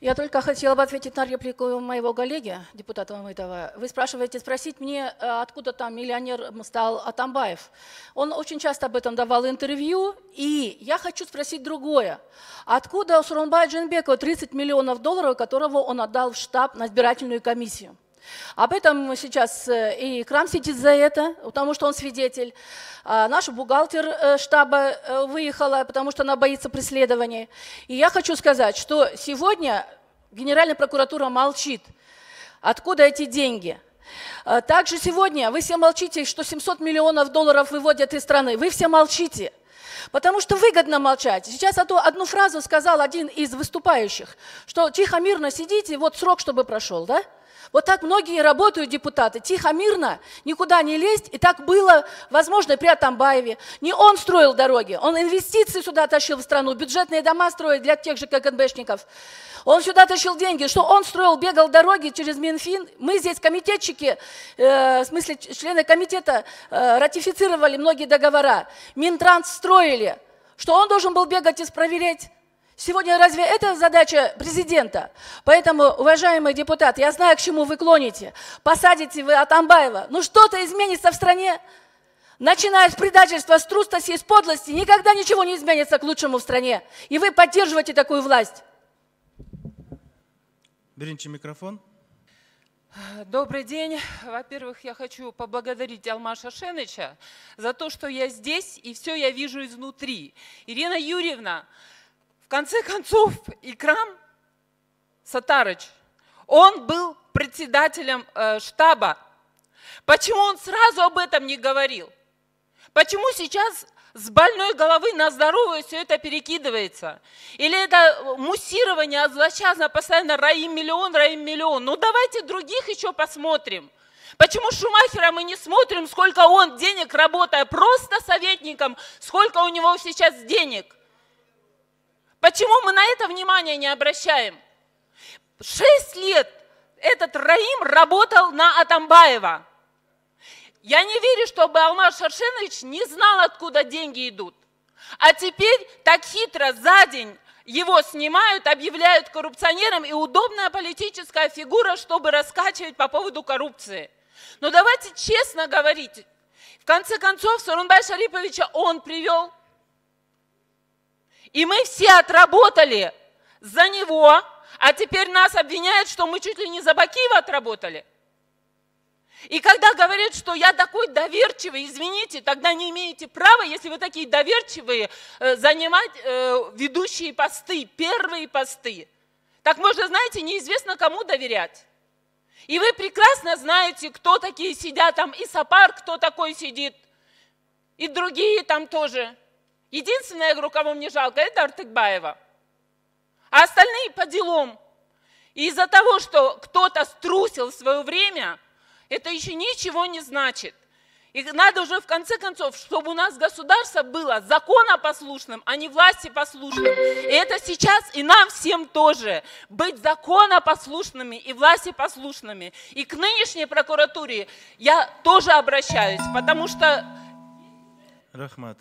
Я только хотела бы ответить на реплику моего коллеги, депутата Мамытова. Вы спрашиваете, спросить мне, э, откуда там миллионер стал Атамбаев. Он очень часто об этом давал интервью, и я хочу спросить другое. Откуда у Сурунбая Джинбекова 30 миллионов долларов, которого он отдал в штаб на избирательную комиссию? Об этом сейчас э, и Крам сидит за это, потому что он свидетель. А наш бухгалтер э, штаба э, выехала, потому что она боится преследования. И я хочу сказать, что сегодня Генеральная прокуратура молчит. Откуда эти деньги? Также сегодня вы все молчите, что 700 миллионов долларов выводят из страны. Вы все молчите. Потому что выгодно молчать. Сейчас одну фразу сказал один из выступающих, что тихо, мирно сидите, вот срок, чтобы прошел, да? Вот так многие работают депутаты, тихо, мирно, никуда не лезть. И так было, возможно, при Атамбаеве. Не он строил дороги, он инвестиции сюда тащил в страну, бюджетные дома строит для тех же КГБшников. Он сюда тащил деньги, что он строил, бегал дороги через Минфин. Мы здесь комитетчики, э, в смысле члены комитета, э, ратифицировали многие договора. Минтранс строили, что он должен был бегать и проверять Сегодня разве это задача президента? Поэтому, уважаемые депутаты, я знаю, к чему вы клоните. Посадите вы Атамбаева. Ну что-то изменится в стране. Начиная с предательства, с трусости, с подлости, никогда ничего не изменится к лучшему в стране. И вы поддерживаете такую власть. Берите микрофон. Добрый день. Во-первых, я хочу поблагодарить Алмаша Шеныча за то, что я здесь, и все я вижу изнутри. Ирина Юрьевна, в конце концов, Икрам Сатарыч, он был председателем э, штаба. Почему он сразу об этом не говорил? Почему сейчас с больной головы на здоровую все это перекидывается? Или это муссирование злосчастно постоянно раим миллион, раим миллион? Ну давайте других еще посмотрим. Почему Шумахера мы не смотрим, сколько он денег работая просто советником, сколько у него сейчас денег? Почему мы на это внимание не обращаем? Шесть лет этот Раим работал на Атамбаева. Я не верю, чтобы Алмаз Шаршенович не знал, откуда деньги идут. А теперь так хитро за день его снимают, объявляют коррупционером и удобная политическая фигура, чтобы раскачивать по поводу коррупции. Но давайте честно говорить. В конце концов, Сарунбай Шариповича он привел – и мы все отработали за него, а теперь нас обвиняют, что мы чуть ли не за Бакиева отработали. И когда говорят, что я такой доверчивый, извините, тогда не имеете права, если вы такие доверчивые, э, занимать э, ведущие посты, первые посты. Так можно, знаете, неизвестно кому доверять. И вы прекрасно знаете, кто такие сидят там, и Сапар, кто такой сидит, и другие там тоже. Единственное, я говорю, кого мне жалко, это Артыкбаева. А остальные по делам. И из-за того, что кто-то струсил в свое время, это еще ничего не значит. И надо уже в конце концов, чтобы у нас государство было законопослушным, а не власти послушным. И это сейчас и нам всем тоже быть законопослушными и власти послушными. И к нынешней прокуратуре я тоже обращаюсь, потому что... Рахмат.